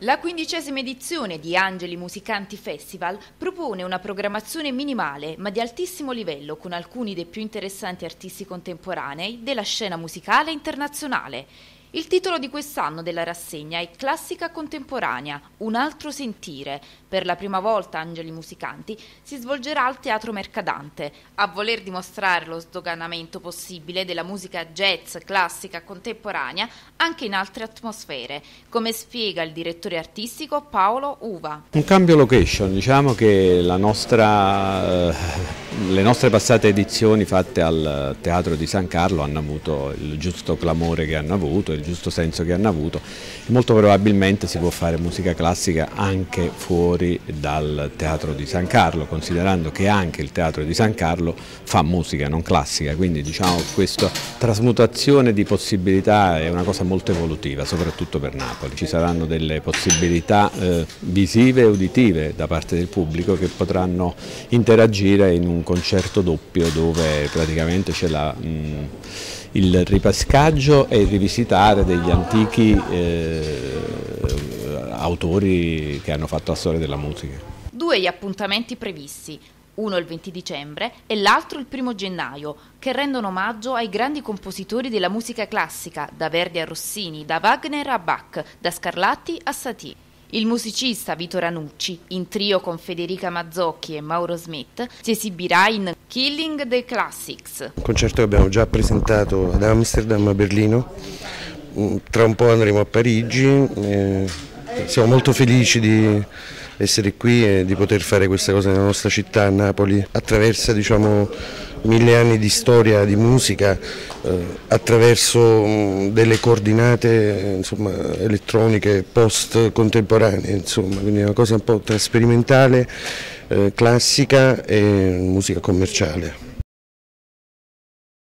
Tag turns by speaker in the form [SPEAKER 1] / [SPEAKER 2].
[SPEAKER 1] La quindicesima edizione di Angeli Musicanti Festival propone una programmazione minimale ma di altissimo livello con alcuni dei più interessanti artisti contemporanei della scena musicale internazionale. Il titolo di quest'anno della rassegna è Classica contemporanea, un altro sentire. Per la prima volta Angeli Musicanti si svolgerà al Teatro Mercadante, a voler dimostrare lo sdoganamento possibile della musica jazz classica contemporanea anche in altre atmosfere, come spiega il direttore artistico Paolo Uva.
[SPEAKER 2] Un cambio location, diciamo che nostra, eh, le nostre passate edizioni fatte al Teatro di San Carlo hanno avuto il giusto clamore che hanno avuto, il giusto senso che hanno avuto e molto probabilmente si può fare musica classica anche fuori dal Teatro di San Carlo, considerando che anche il Teatro di San Carlo fa musica non classica, quindi diciamo questa trasmutazione di possibilità è una cosa molto evolutiva, soprattutto per Napoli. Ci saranno delle possibilità eh, visive e uditive da parte del pubblico che potranno interagire in un concerto doppio dove praticamente c'è. Mh, il ripescaggio e il rivisitare degli antichi eh, autori che hanno fatto la storia della musica.
[SPEAKER 1] Due gli appuntamenti previsti, uno il 20 dicembre e l'altro il 1 gennaio, che rendono omaggio ai grandi compositori della musica classica, da Verdi a Rossini, da Wagner a Bach, da Scarlatti a Satie. Il musicista Vito Ranucci, in trio con Federica Mazzocchi e Mauro Smith, si esibirà in Killing the Classics.
[SPEAKER 3] Un concerto che abbiamo già presentato ad Amsterdam, a Berlino, mm, tra un po' andremo a Parigi, siamo molto felici di essere qui e di poter fare questa cosa nella nostra città, Napoli, attraverso diciamo, mille anni di storia di musica eh, attraverso mh, delle coordinate insomma, elettroniche post contemporanee, insomma, quindi una cosa un po' tra sperimentale, eh, classica e musica commerciale.